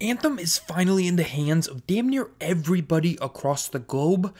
Anthem is finally in the hands of damn near everybody across the globe,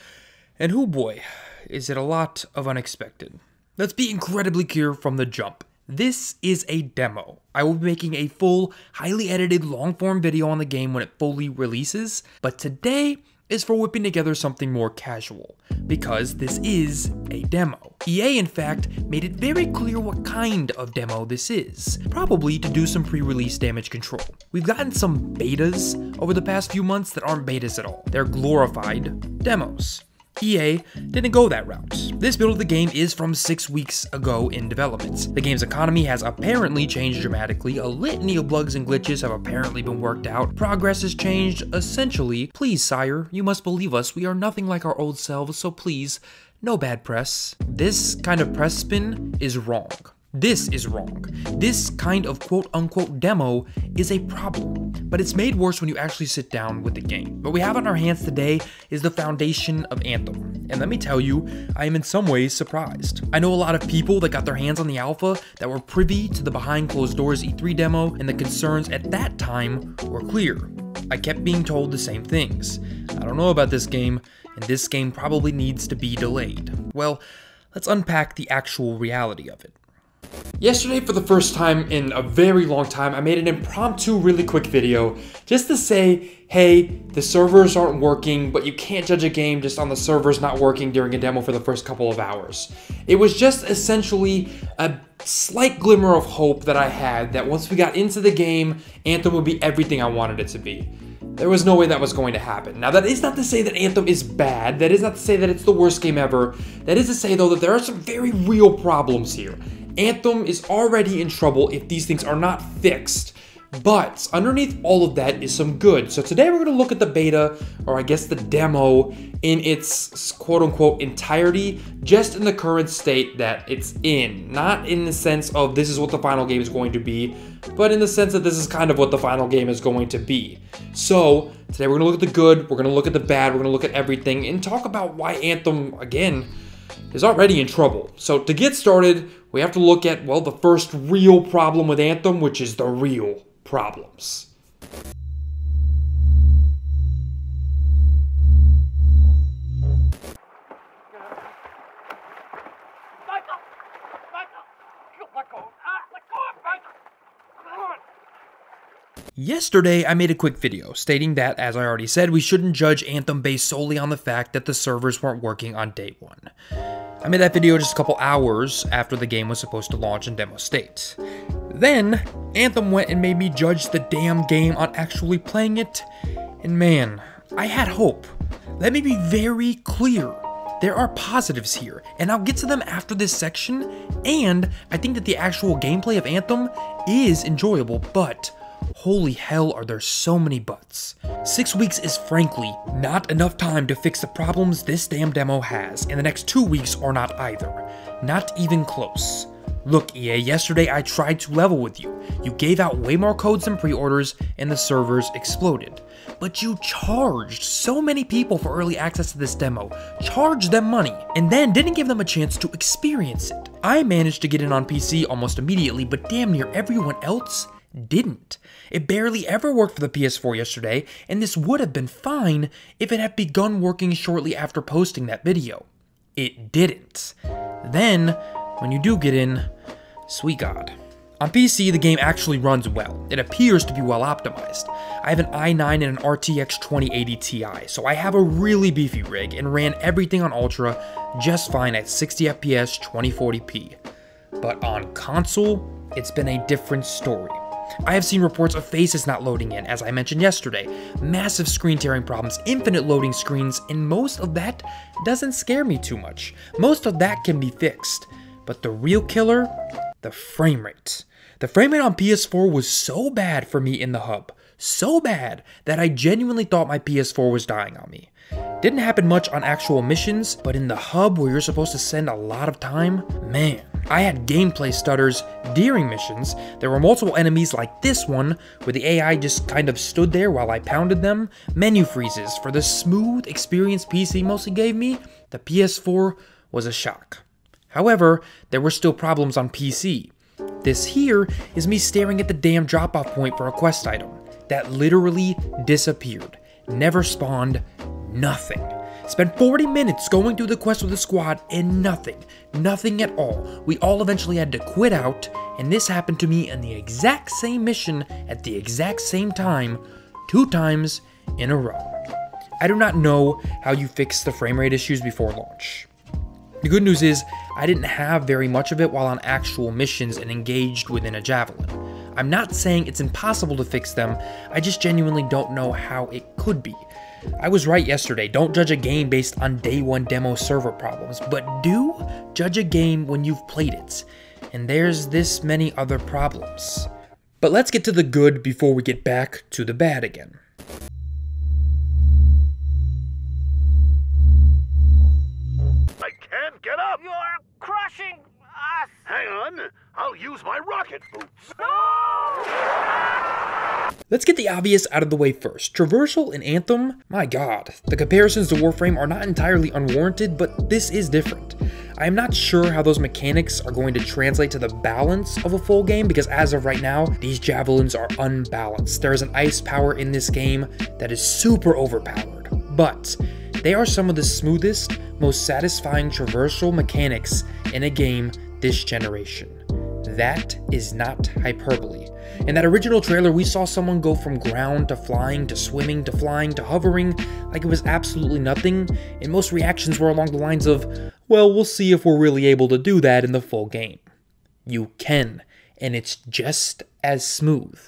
and who boy, is it a lot of unexpected. Let's be incredibly clear from the jump. This is a demo. I will be making a full, highly edited, long form video on the game when it fully releases, but today is for whipping together something more casual, because this is a demo. EA, in fact, made it very clear what kind of demo this is, probably to do some pre-release damage control. We've gotten some betas over the past few months that aren't betas at all. They're glorified demos. EA didn't go that route. This build of the game is from six weeks ago in development. The game's economy has apparently changed dramatically, a litany of bugs and glitches have apparently been worked out, progress has changed, essentially, please sire, you must believe us, we are nothing like our old selves, so please, no bad press. This kind of press spin is wrong. This is wrong. This kind of quote unquote demo is a problem, but it's made worse when you actually sit down with the game. What we have on our hands today is the foundation of Anthem, and let me tell you, I am in some ways surprised. I know a lot of people that got their hands on the alpha that were privy to the behind closed doors E3 demo, and the concerns at that time were clear. I kept being told the same things. I don't know about this game, and this game probably needs to be delayed. Well, let's unpack the actual reality of it. Yesterday, for the first time in a very long time, I made an impromptu, really quick video just to say, hey, the servers aren't working, but you can't judge a game just on the servers not working during a demo for the first couple of hours. It was just essentially a slight glimmer of hope that I had that once we got into the game, Anthem would be everything I wanted it to be. There was no way that was going to happen. Now, that is not to say that Anthem is bad. That is not to say that it's the worst game ever. That is to say, though, that there are some very real problems here. Anthem is already in trouble if these things are not fixed. But underneath all of that is some good. So today we're going to look at the beta, or I guess the demo, in its quote unquote entirety, just in the current state that it's in. Not in the sense of this is what the final game is going to be, but in the sense that this is kind of what the final game is going to be. So today we're going to look at the good, we're going to look at the bad, we're going to look at everything, and talk about why Anthem, again, is already in trouble. So to get started, we have to look at, well, the first real problem with Anthem, which is the real problems. Yesterday, I made a quick video stating that, as I already said, we shouldn't judge Anthem based solely on the fact that the servers weren't working on day one. I made that video just a couple hours after the game was supposed to launch in demo state. Then, Anthem went and made me judge the damn game on actually playing it, and man, I had hope. Let me be very clear. There are positives here, and I'll get to them after this section, and I think that the actual gameplay of Anthem is enjoyable, but Holy hell, are there so many buts. Six weeks is frankly not enough time to fix the problems this damn demo has, and the next two weeks are not either. Not even close. Look, EA, yesterday I tried to level with you. You gave out way more codes than pre-orders, and the servers exploded. But you charged so many people for early access to this demo, charged them money, and then didn't give them a chance to experience it. I managed to get in on PC almost immediately, but damn near everyone else didn't. It barely ever worked for the PS4 yesterday, and this would have been fine if it had begun working shortly after posting that video. It didn't. Then, when you do get in, sweet god. On PC, the game actually runs well. It appears to be well optimized. I have an i9 and an RTX 2080 Ti, so I have a really beefy rig and ran everything on Ultra just fine at 60 FPS 2040p. But on console, it's been a different story. I have seen reports of faces not loading in, as I mentioned yesterday, massive screen tearing problems, infinite loading screens, and most of that doesn't scare me too much. Most of that can be fixed. But the real killer? The frame rate. The frame rate on PS4 was so bad for me in the hub, so bad that I genuinely thought my PS4 was dying on me. Didn't happen much on actual missions, but in the hub where you're supposed to spend a lot of time, man, I had gameplay stutters during missions. There were multiple enemies like this one, where the AI just kind of stood there while I pounded them. Menu freezes. For the smooth experience PC mostly gave me, the PS4 was a shock. However, there were still problems on PC. This here is me staring at the damn drop-off point for a quest item. that literally disappeared. Never spawned, nothing. Spent 40 minutes going through the quest with the squad and nothing. Nothing at all. We all eventually had to quit out, and this happened to me in the exact same mission at the exact same time, two times in a row. I do not know how you fix the frame rate issues before launch. The good news is, I didn't have very much of it while on actual missions and engaged within a javelin. I'm not saying it's impossible to fix them, I just genuinely don't know how it could be. I was right yesterday. Don't judge a game based on day one demo server problems, but do judge a game when you've played it. And there's this many other problems. But let's get to the good before we get back to the bad again. I can't get up! You're crushing us! Hang on, I'll use my rocket boots. Let's get the obvious out of the way first. Traversal and Anthem? My god. The comparisons to Warframe are not entirely unwarranted, but this is different. I am not sure how those mechanics are going to translate to the balance of a full game because as of right now, these javelins are unbalanced. There is an ice power in this game that is super overpowered, but they are some of the smoothest, most satisfying traversal mechanics in a game this generation. That is not hyperbole. In that original trailer, we saw someone go from ground to flying to swimming to flying to hovering like it was absolutely nothing, and most reactions were along the lines of, well, we'll see if we're really able to do that in the full game. You can, and it's just as smooth.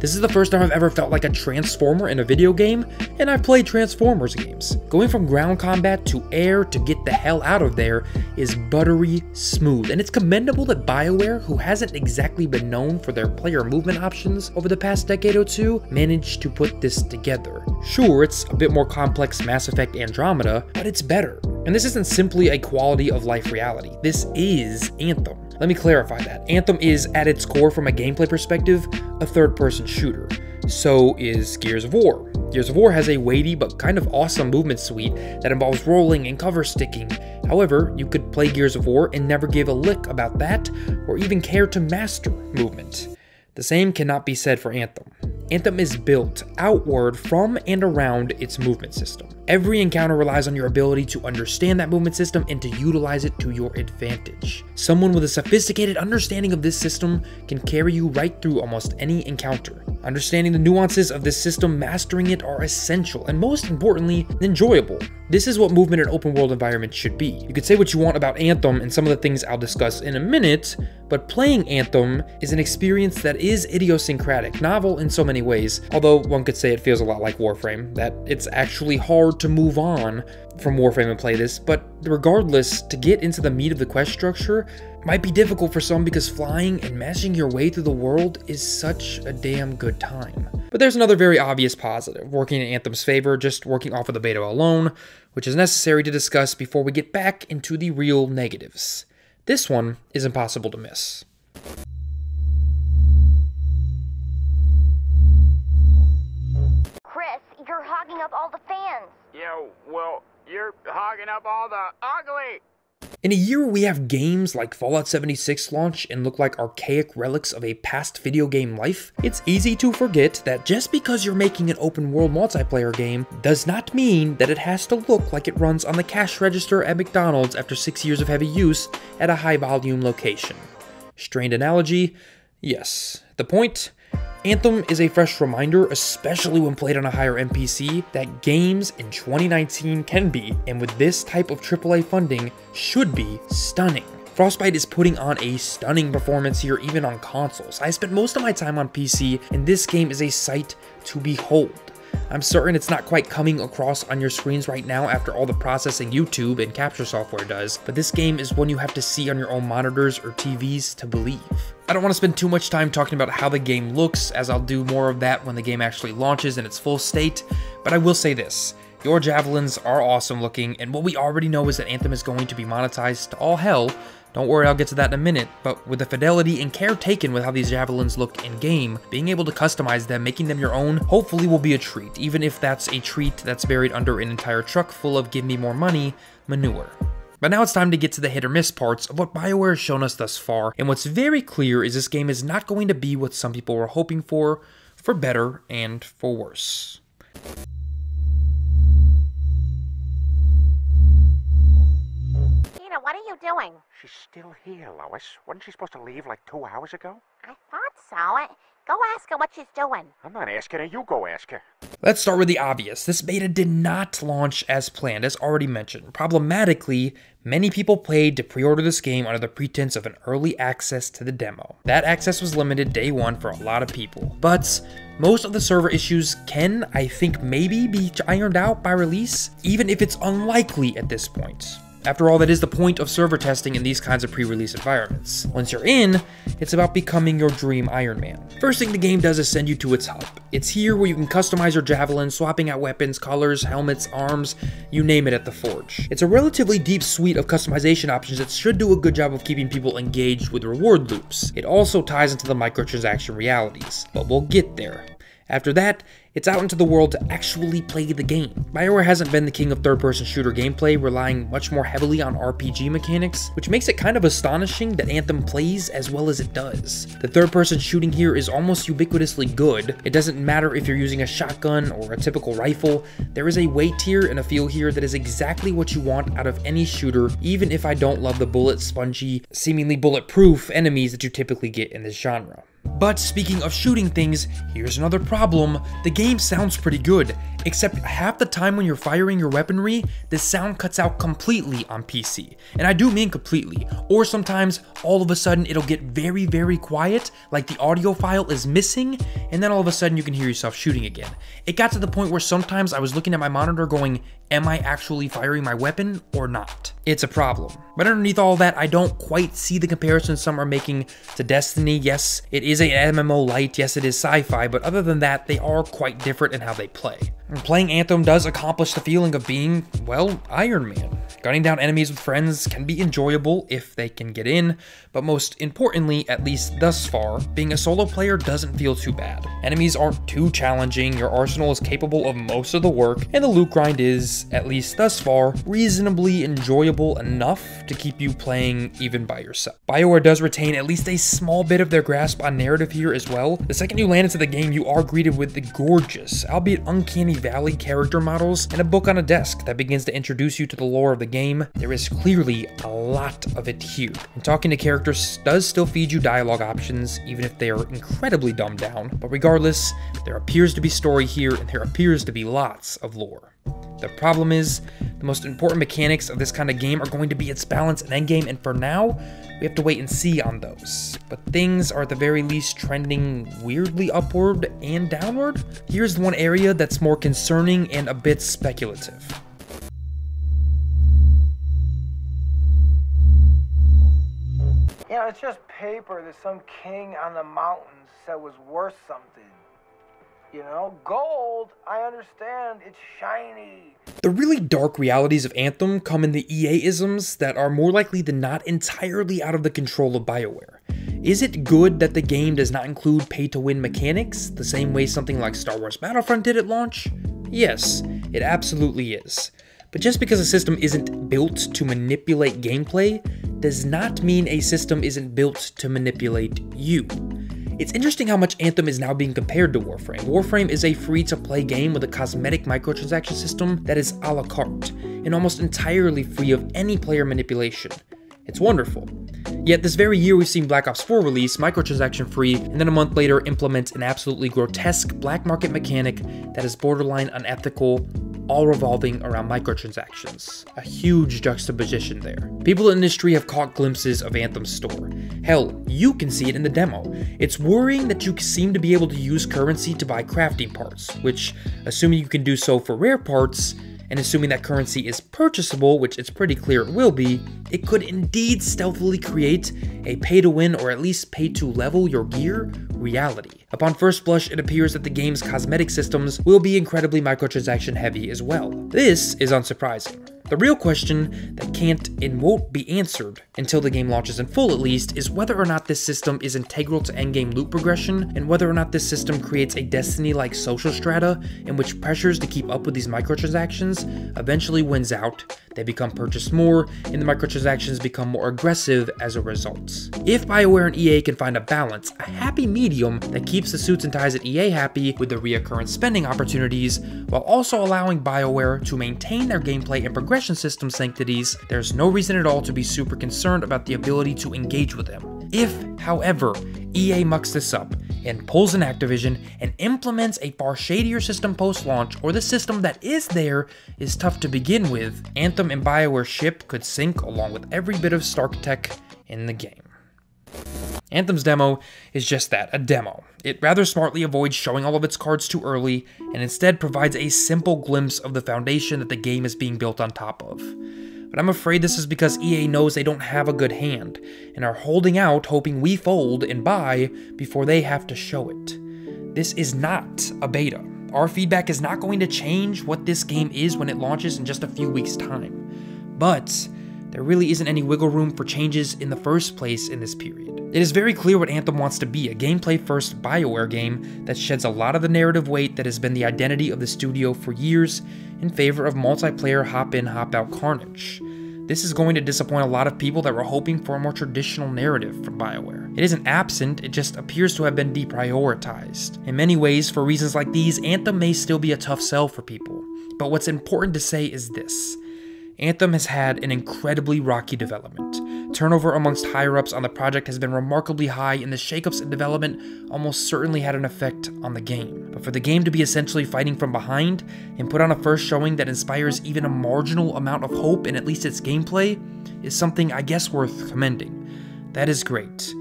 This is the first time I've ever felt like a Transformer in a video game, and I've played Transformers games. Going from ground combat to air to get the hell out of there is buttery smooth, and it's commendable that BioWare, who hasn't exactly been known for their player movement options over the past decade or two, managed to put this together. Sure, it's a bit more complex Mass Effect Andromeda, but it's better. And this isn't simply a quality of life reality, this is Anthem. Let me clarify that. Anthem is, at its core, from a gameplay perspective, a third person shooter. So is Gears of War. Gears of War has a weighty but kind of awesome movement suite that involves rolling and cover sticking. However, you could play Gears of War and never give a lick about that, or even care to master movement. The same cannot be said for Anthem. Anthem is built outward from and around its movement system. Every encounter relies on your ability to understand that movement system and to utilize it to your advantage. Someone with a sophisticated understanding of this system can carry you right through almost any encounter. Understanding the nuances of this system, mastering it are essential, and most importantly, enjoyable. This is what movement in open world environments should be. You could say what you want about Anthem and some of the things I'll discuss in a minute, but playing Anthem is an experience that is idiosyncratic, novel in so many ways, although one could say it feels a lot like Warframe, that it's actually hard to move on from Warframe and play this, but regardless, to get into the meat of the quest structure might be difficult for some because flying and mashing your way through the world is such a damn good time. But there's another very obvious positive, working in Anthem's favor, just working off of the beta alone, which is necessary to discuss before we get back into the real negatives. This one is impossible to miss. Hogging up all the ugly. In a year we have games like Fallout 76 launch and look like archaic relics of a past video game life, it's easy to forget that just because you're making an open world multiplayer game does not mean that it has to look like it runs on the cash register at McDonald's after 6 years of heavy use at a high volume location. Strained analogy? Yes. The point? Anthem is a fresh reminder, especially when played on a higher NPC, that games in 2019 can be, and with this type of AAA funding, should be stunning. Frostbite is putting on a stunning performance here even on consoles. I spent most of my time on PC, and this game is a sight to behold. I'm certain it's not quite coming across on your screens right now after all the processing YouTube and capture software does, but this game is one you have to see on your own monitors or TVs to believe. I don't want to spend too much time talking about how the game looks, as I'll do more of that when the game actually launches in its full state, but I will say this. Your javelins are awesome looking, and what we already know is that Anthem is going to be monetized to all hell. Don't worry, I'll get to that in a minute, but with the fidelity and care taken with how these javelins look in game, being able to customize them, making them your own, hopefully will be a treat, even if that's a treat that's buried under an entire truck full of give me more money manure. But now it's time to get to the hit or miss parts of what BioWare has shown us thus far, and what's very clear is this game is not going to be what some people were hoping for for better and for worse. Tina, what are you doing? She's still here, Lois. Wasn't she supposed to leave like two hours ago? I thought so. I- Go ask her what she's doing. I'm not asking her. You go ask her. Let's start with the obvious. This beta did not launch as planned, as already mentioned. Problematically, many people played to pre order this game under the pretense of an early access to the demo. That access was limited day one for a lot of people, but most of the server issues can, I think, maybe be ironed out by release, even if it's unlikely at this point. After all, that is the point of server testing in these kinds of pre-release environments. Once you're in, it's about becoming your dream Iron Man. First thing the game does is send you to its hub. It's here where you can customize your javelin, swapping out weapons, colors, helmets, arms, you name it at the forge. It's a relatively deep suite of customization options that should do a good job of keeping people engaged with reward loops. It also ties into the microtransaction realities, but we'll get there. After that, it's out into the world to actually play the game. BioWare hasn't been the king of third person shooter gameplay, relying much more heavily on RPG mechanics, which makes it kind of astonishing that Anthem plays as well as it does. The third person shooting here is almost ubiquitously good. It doesn't matter if you're using a shotgun or a typical rifle, there is a weight here and a feel here that is exactly what you want out of any shooter, even if I don't love the bullet spongy, seemingly bulletproof enemies that you typically get in this genre. But speaking of shooting things, here's another problem. The game sounds pretty good, except half the time when you're firing your weaponry, the sound cuts out completely on PC. And I do mean completely. Or sometimes all of a sudden it'll get very, very quiet, like the audio file is missing, and then all of a sudden you can hear yourself shooting again. It got to the point where sometimes I was looking at my monitor going, am I actually firing my weapon or not? It's a problem. But underneath all that, I don't quite see the comparison some are making to Destiny. Yes, it is a MMO light, yes it is sci-fi, but other than that, they are quite different in how they play. Playing Anthem does accomplish the feeling of being, well, Iron Man. Gunning down enemies with friends can be enjoyable if they can get in, but most importantly, at least thus far, being a solo player doesn't feel too bad. Enemies aren't too challenging, your arsenal is capable of most of the work, and the loot grind is, at least thus far, reasonably enjoyable enough to keep you playing even by yourself. BioWare does retain at least a small bit of their grasp on narrative here as well. The second you land into the game, you are greeted with the gorgeous, albeit uncanny Valley character models and a book on a desk that begins to introduce you to the lore of the game. There is clearly a lot of it here. And talking to characters does still feed you dialogue options, even if they are incredibly dumbed down. But regardless, there appears to be story here and there appears to be lots of lore. The problem is, the most important mechanics of this kind of game are going to be its balance and endgame, and for now, we have to wait and see on those. But things are at the very least trending weirdly upward and downward. Here's one area that's more concerning and a bit speculative. You know, it's just paper that some king on the mountains said was worth something. You know, gold, I understand, it's shiny. The really dark realities of Anthem come in the EA isms that are more likely than not entirely out of the control of BioWare. Is it good that the game does not include pay to win mechanics, the same way something like Star Wars Battlefront did at launch? Yes, it absolutely is. But just because a system isn't built to manipulate gameplay does not mean a system isn't built to manipulate you. It's interesting how much Anthem is now being compared to Warframe. Warframe is a free to play game with a cosmetic microtransaction system that is a la carte, and almost entirely free of any player manipulation. It's wonderful. Yet this very year we've seen Black Ops 4 release, microtransaction free, and then a month later implement an absolutely grotesque black market mechanic that is borderline unethical, all revolving around microtransactions. A huge juxtaposition there. People in the industry have caught glimpses of Anthem's store. Hell, you can see it in the demo. It's worrying that you seem to be able to use currency to buy crafting parts, which, assuming you can do so for rare parts, and assuming that currency is purchasable, which it's pretty clear it will be, it could indeed stealthily create a pay to win or at least pay to level your gear reality. Upon first blush, it appears that the game's cosmetic systems will be incredibly microtransaction heavy as well. This is unsurprising. The real question that can't and won't be answered until the game launches in full at least is whether or not this system is integral to endgame loot progression and whether or not this system creates a Destiny-like social strata in which pressures to keep up with these microtransactions eventually wins out, they become purchased more, and the microtransactions become more aggressive as a result. If BioWare and EA can find a balance, a happy medium that keeps the suits and ties at EA happy with the reoccurrent spending opportunities, while also allowing BioWare to maintain their gameplay and progression system sanctities, there's no reason at all to be super concerned about the ability to engage with them. If, however, EA mucks this up and pulls an Activision and implements a far shadier system post-launch or the system that is there is tough to begin with, Anthem and BioWare ship could sink along with every bit of Stark tech in the game. Anthem's demo is just that, a demo. It rather smartly avoids showing all of its cards too early, and instead provides a simple glimpse of the foundation that the game is being built on top of. But I'm afraid this is because EA knows they don't have a good hand, and are holding out hoping we fold and buy before they have to show it. This is not a beta. Our feedback is not going to change what this game is when it launches in just a few weeks' time. But there really isn't any wiggle room for changes in the first place in this period. It is very clear what Anthem wants to be a gameplay first BioWare game that sheds a lot of the narrative weight that has been the identity of the studio for years in favor of multiplayer hop in, hop out carnage. This is going to disappoint a lot of people that were hoping for a more traditional narrative from BioWare. It isn't absent, it just appears to have been deprioritized. In many ways, for reasons like these, Anthem may still be a tough sell for people. But what's important to say is this Anthem has had an incredibly rocky development. Turnover amongst higher ups on the project has been remarkably high, and the shakeups in development almost certainly had an effect on the game. But for the game to be essentially fighting from behind and put on a first showing that inspires even a marginal amount of hope in at least its gameplay is something I guess worth commending. That is great,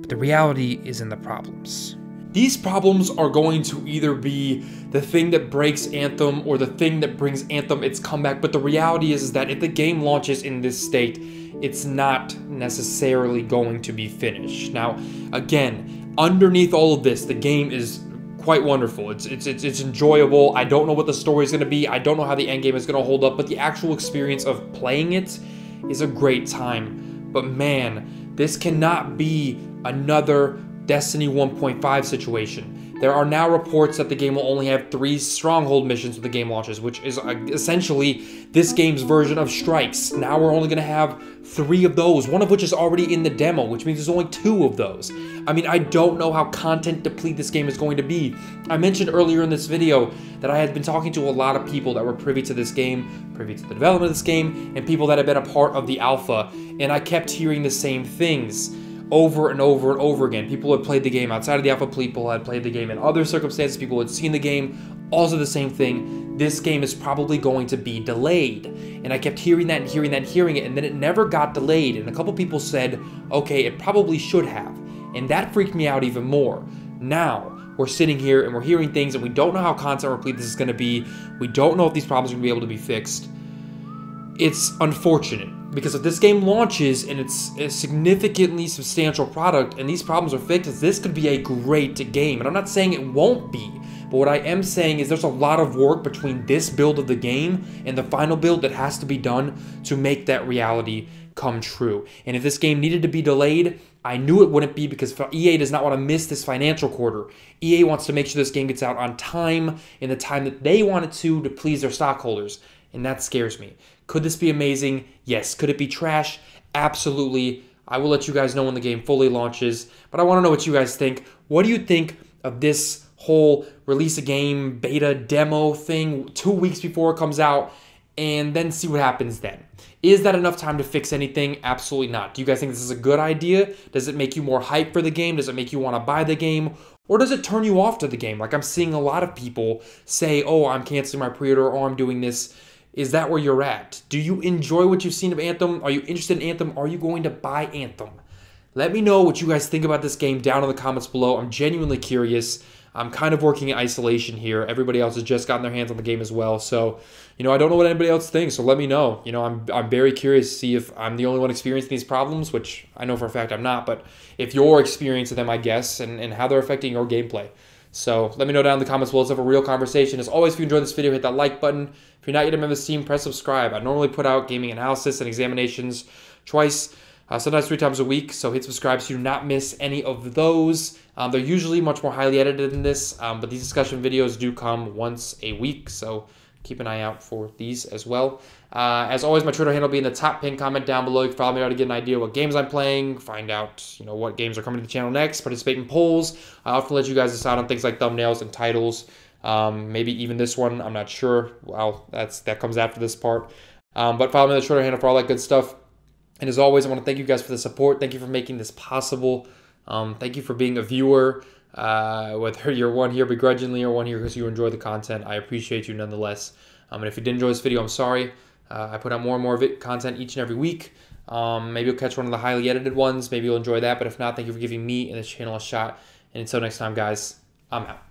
but the reality is in the problems. These problems are going to either be the thing that breaks Anthem or the thing that brings Anthem its comeback, but the reality is, is that if the game launches in this state, it's not necessarily going to be finished. Now, again, underneath all of this, the game is quite wonderful. It's it's it's, it's enjoyable. I don't know what the story is going to be. I don't know how the end game is going to hold up, but the actual experience of playing it is a great time. But man, this cannot be another Destiny 1.5 situation. There are now reports that the game will only have three stronghold missions when the game launches, which is uh, essentially this game's version of strikes. Now we're only going to have three of those, one of which is already in the demo, which means there's only two of those. I mean, I don't know how content deplete this game is going to be. I mentioned earlier in this video that I had been talking to a lot of people that were privy to this game, privy to the development of this game, and people that had been a part of the alpha, and I kept hearing the same things over and over and over again. People had played the game outside of the alpha, people had played the game in other circumstances, people had seen the game, also the same thing. This game is probably going to be delayed. And I kept hearing that and hearing that and hearing it, and then it never got delayed. And a couple people said, okay, it probably should have. And that freaked me out even more. Now, we're sitting here and we're hearing things, and we don't know how content replete this is going to be. We don't know if these problems are going to be able to be fixed. It's unfortunate because if this game launches and it's a significantly substantial product and these problems are fixed, this could be a great game. And I'm not saying it won't be, but what I am saying is there's a lot of work between this build of the game and the final build that has to be done to make that reality come true. And if this game needed to be delayed, I knew it wouldn't be because EA does not want to miss this financial quarter. EA wants to make sure this game gets out on time in the time that they want it to to please their stockholders. And that scares me. Could this be amazing? Yes. Could it be trash? Absolutely. I will let you guys know when the game fully launches, but I want to know what you guys think. What do you think of this whole release a game beta demo thing two weeks before it comes out and then see what happens then? Is that enough time to fix anything? Absolutely not. Do you guys think this is a good idea? Does it make you more hype for the game? Does it make you want to buy the game? Or does it turn you off to the game? Like I'm seeing a lot of people say, oh, I'm canceling my pre order or I'm doing this is that where you're at? Do you enjoy what you've seen of Anthem? Are you interested in Anthem? Are you going to buy Anthem? Let me know what you guys think about this game down in the comments below. I'm genuinely curious. I'm kind of working in isolation here. Everybody else has just gotten their hands on the game as well. So, you know, I don't know what anybody else thinks. So let me know. You know, I'm, I'm very curious to see if I'm the only one experiencing these problems, which I know for a fact I'm not. But if you're experiencing them, I guess, and, and how they're affecting your gameplay. So let me know down in the comments below. Let's have a real conversation. As always, if you enjoyed this video, hit that like button. If you're not yet a member of the team, press subscribe. I normally put out gaming analysis and examinations twice, uh, sometimes three times a week. So hit subscribe so you do not miss any of those. Um, they're usually much more highly edited than this, um, but these discussion videos do come once a week. So keep an eye out for these as well. Uh, as always, my Twitter handle will be in the top pin comment down below. You can follow me out to get an idea what games I'm playing, find out you know what games are coming to the channel next, participate in polls. I often let you guys decide on things like thumbnails and titles. Um, maybe even this one, I'm not sure. Well, that's that comes after this part. Um, but follow me on the Twitter handle for all that good stuff. And as always, I want to thank you guys for the support. Thank you for making this possible. Um, thank you for being a viewer. Uh, whether you're one here begrudgingly or one here because you enjoy the content, I appreciate you nonetheless. Um, and if you did enjoy this video, I'm sorry. Uh, I put out more and more of it content each and every week. Um, maybe you'll catch one of the highly edited ones. Maybe you'll enjoy that. But if not, thank you for giving me and this channel a shot. And until next time, guys, I'm out.